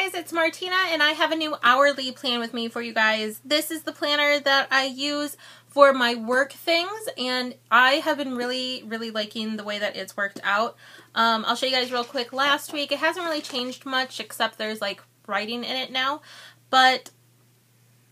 guys, it's Martina and I have a new hourly plan with me for you guys. This is the planner that I use for my work things and I have been really, really liking the way that it's worked out. Um, I'll show you guys real quick. Last week, it hasn't really changed much except there's like writing in it now, but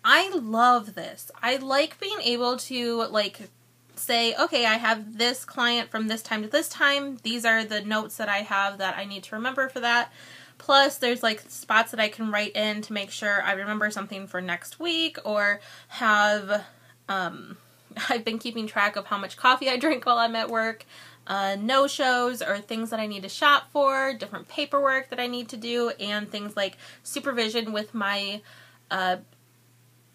I love this. I like being able to like say, okay, I have this client from this time to this time. These are the notes that I have that I need to remember for that. Plus, there's like spots that I can write in to make sure I remember something for next week or have, um, I've been keeping track of how much coffee I drink while I'm at work, uh, no shows or things that I need to shop for, different paperwork that I need to do, and things like supervision with my uh,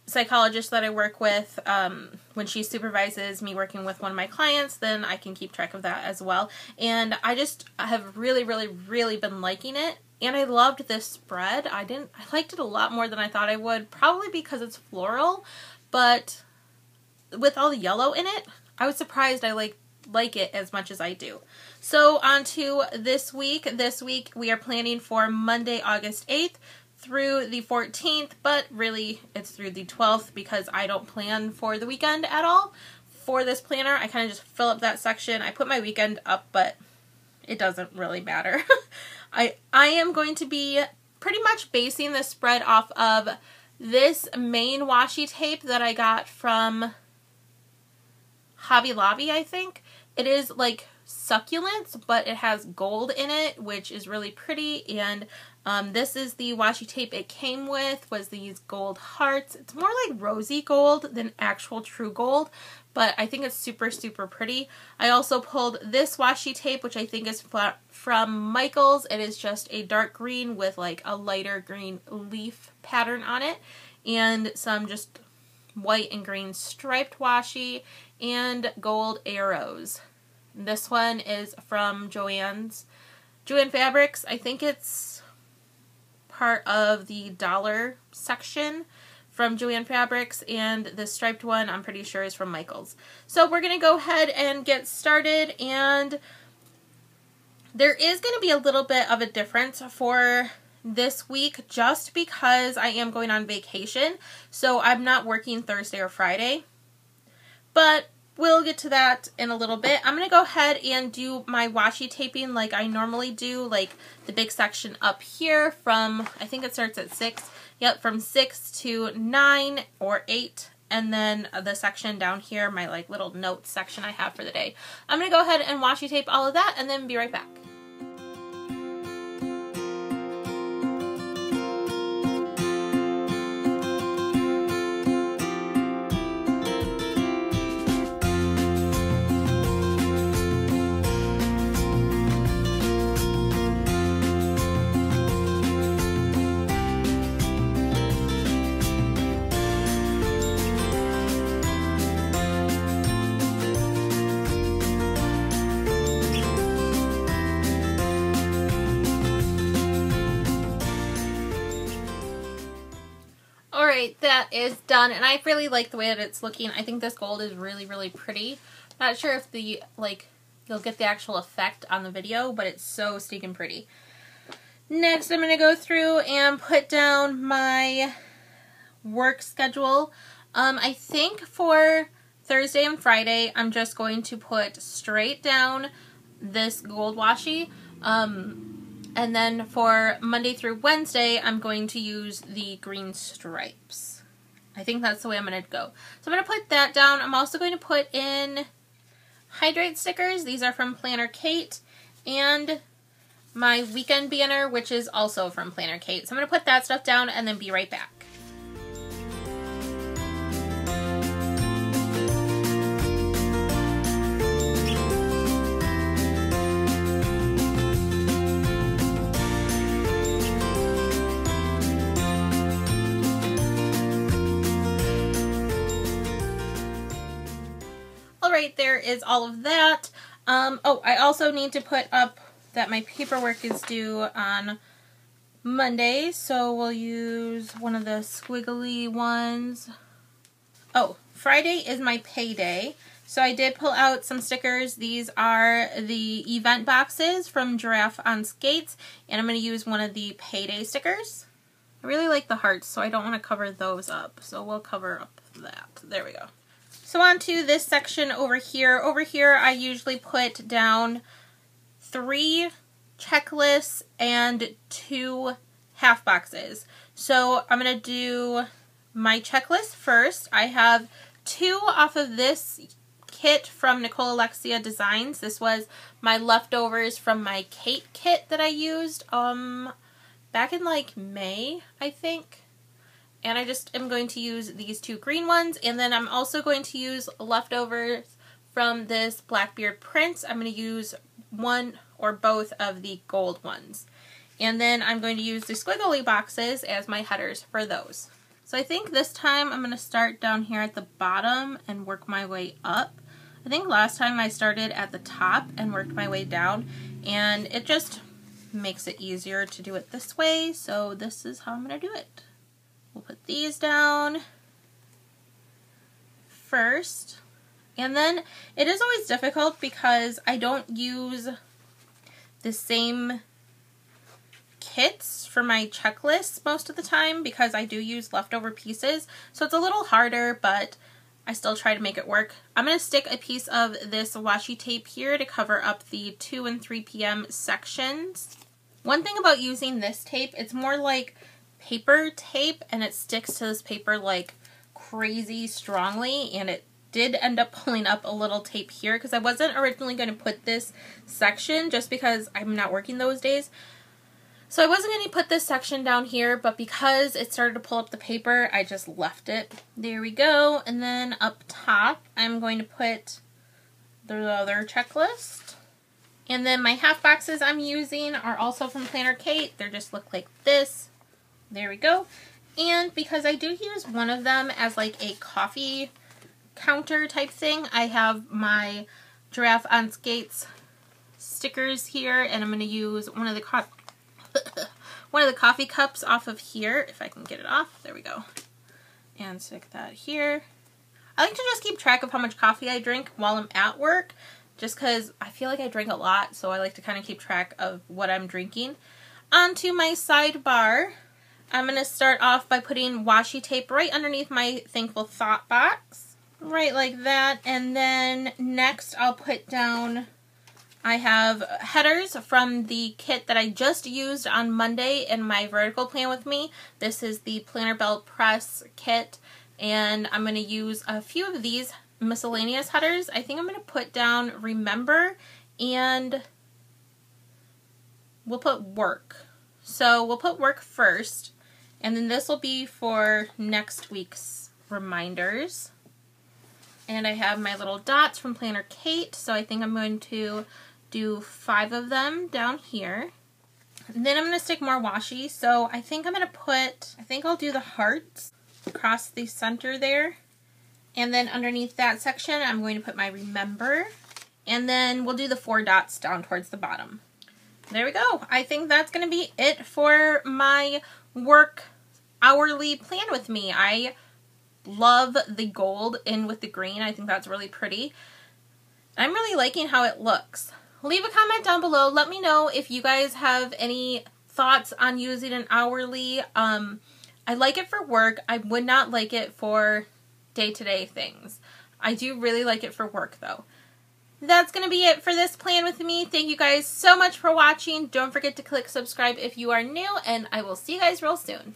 psychologist that I work with, um, when she supervises me working with one of my clients, then I can keep track of that as well. And I just have really, really, really been liking it. And I loved this spread. I didn't, I liked it a lot more than I thought I would, probably because it's floral, but with all the yellow in it, I was surprised I like like it as much as I do. So on to this week. This week we are planning for Monday, August 8th through the 14th, but really it's through the 12th because I don't plan for the weekend at all. For this planner, I kind of just fill up that section. I put my weekend up, but it doesn't really matter. I I am going to be pretty much basing the spread off of this main washi tape that I got from Hobby Lobby, I think. It is like succulents, but it has gold in it, which is really pretty. And um, this is the washi tape it came with, was these gold hearts. It's more like rosy gold than actual true gold, but I think it's super, super pretty. I also pulled this washi tape, which I think is from Michaels. It is just a dark green with like a lighter green leaf pattern on it, and some just white and green striped washi, and gold arrows. This one is from Joann's. Joann Fabrics. I think it's part of the dollar section from Joann Fabrics, and the striped one I'm pretty sure is from Michaels. So we're going to go ahead and get started, and there is going to be a little bit of a difference for this week just because I am going on vacation, so I'm not working Thursday or Friday. But We'll get to that in a little bit. I'm going to go ahead and do my washi taping like I normally do, like the big section up here from, I think it starts at 6. Yep, from 6 to 9 or 8 and then the section down here, my like little notes section I have for the day. I'm going to go ahead and washi tape all of that and then be right back. That is done, and I really like the way that it's looking. I think this gold is really, really pretty. Not sure if the, like, you'll get the actual effect on the video, but it's so stinking pretty. Next, I'm going to go through and put down my work schedule. Um, I think for Thursday and Friday, I'm just going to put straight down this gold washi. Um, and then for Monday through Wednesday, I'm going to use the green stripes. I think that's the way I'm going to go. So I'm going to put that down. I'm also going to put in hydrate stickers. These are from Planner Kate. And my weekend banner, which is also from Planner Kate. So I'm going to put that stuff down and then be right back. Right there is all of that. Um, oh, I also need to put up that my paperwork is due on Monday, so we'll use one of the squiggly ones. Oh, Friday is my payday. So I did pull out some stickers. These are the event boxes from Giraffe on Skates, and I'm going to use one of the payday stickers. I really like the hearts, so I don't want to cover those up. So we'll cover up that. There we go. So on to this section over here. Over here, I usually put down three checklists and two half boxes. So I'm going to do my checklist first. I have two off of this kit from Nicole Alexia Designs. This was my leftovers from my Kate kit that I used um back in like May, I think. And I just am going to use these two green ones. And then I'm also going to use leftovers from this Blackbeard Prince. I'm going to use one or both of the gold ones. And then I'm going to use the squiggly boxes as my headers for those. So I think this time I'm going to start down here at the bottom and work my way up. I think last time I started at the top and worked my way down and it just makes it easier to do it this way so this is how I'm going to do it. We'll put these down first and then it is always difficult because I don't use the same kits for my checklists most of the time because I do use leftover pieces so it's a little harder but I still try to make it work. I'm going to stick a piece of this washi tape here to cover up the 2 and 3 p.m. sections. One thing about using this tape, it's more like paper tape and it sticks to this paper like crazy strongly and it did end up pulling up a little tape here because I wasn't originally going to put this section just because I'm not working those days. So I wasn't going to put this section down here, but because it started to pull up the paper, I just left it. There we go. And then up top, I'm going to put the other checklist. And then my half boxes I'm using are also from Planner Kate. They just look like this. There we go. And because I do use one of them as like a coffee counter type thing, I have my Giraffe on Skates stickers here, and I'm going to use one of the one of the coffee cups off of here, if I can get it off. There we go. And stick that here. I like to just keep track of how much coffee I drink while I'm at work, just because I feel like I drink a lot, so I like to kind of keep track of what I'm drinking. Onto my sidebar, I'm going to start off by putting washi tape right underneath my Thankful Thought box. Right like that. And then next I'll put down I have headers from the kit that I just used on Monday in my vertical plan with me. This is the Planner Belt Press kit and I'm going to use a few of these miscellaneous headers. I think I'm going to put down remember and we'll put work. So we'll put work first and then this will be for next week's reminders. And I have my little dots from Planner Kate, so I think I'm going to do five of them down here. And then I'm going to stick more washi. So I think I'm going to put, I think I'll do the hearts across the center there. And then underneath that section, I'm going to put my remember. And then we'll do the four dots down towards the bottom. There we go. I think that's going to be it for my work hourly plan with me. I love the gold in with the green. I think that's really pretty. I'm really liking how it looks leave a comment down below. Let me know if you guys have any thoughts on using an hourly. Um, I like it for work. I would not like it for day-to-day -day things. I do really like it for work though. That's going to be it for this plan with me. Thank you guys so much for watching. Don't forget to click subscribe if you are new, and I will see you guys real soon.